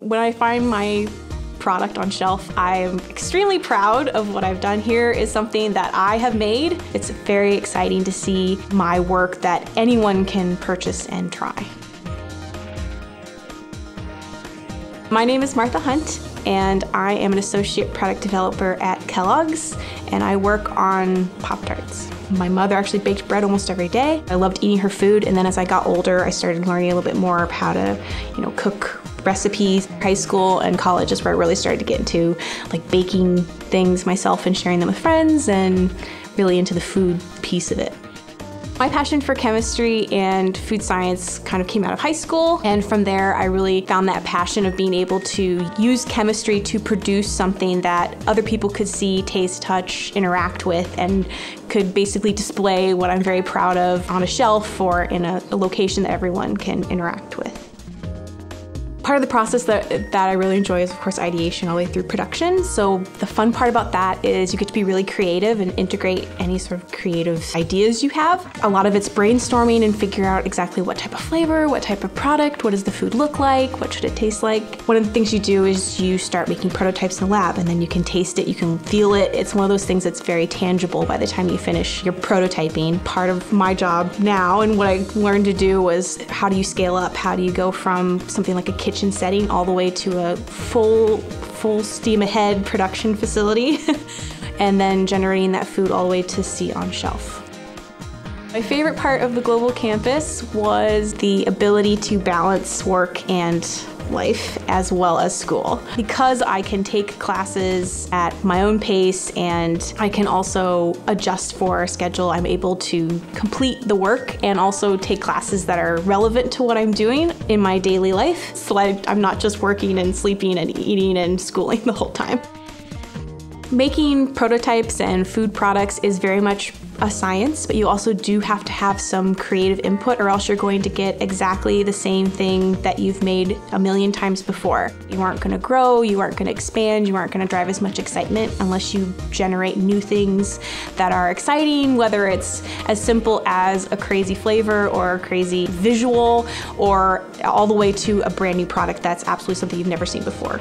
When I find my product on shelf, I'm extremely proud of what I've done here is something that I have made. It's very exciting to see my work that anyone can purchase and try. My name is Martha Hunt and I am an associate product developer at Kellogg's and I work on Pop-Tarts. My mother actually baked bread almost every day. I loved eating her food and then as I got older I started learning a little bit more of how to, you know, cook recipes. High school and college is where I really started to get into like baking things myself and sharing them with friends and really into the food piece of it. My passion for chemistry and food science kind of came out of high school, and from there I really found that passion of being able to use chemistry to produce something that other people could see, taste, touch, interact with, and could basically display what I'm very proud of on a shelf or in a, a location that everyone can interact with. Part of the process that, that I really enjoy is, of course, ideation all the way through production. So the fun part about that is you get to be really creative and integrate any sort of creative ideas you have. A lot of it's brainstorming and figure out exactly what type of flavor, what type of product, what does the food look like, what should it taste like. One of the things you do is you start making prototypes in the lab and then you can taste it, you can feel it. It's one of those things that's very tangible by the time you finish your prototyping. Part of my job now and what I learned to do was how do you scale up? How do you go from something like a kitchen kitchen setting all the way to a full, full steam ahead production facility, and then generating that food all the way to see on shelf. My favorite part of the global campus was the ability to balance work and life as well as school. Because I can take classes at my own pace and I can also adjust for a schedule, I'm able to complete the work and also take classes that are relevant to what I'm doing in my daily life. So I, I'm not just working and sleeping and eating and schooling the whole time. Making prototypes and food products is very much a science, but you also do have to have some creative input or else you're going to get exactly the same thing that you've made a million times before. You aren't going to grow, you aren't going to expand, you aren't going to drive as much excitement unless you generate new things that are exciting, whether it's as simple as a crazy flavor or a crazy visual or all the way to a brand new product that's absolutely something you've never seen before.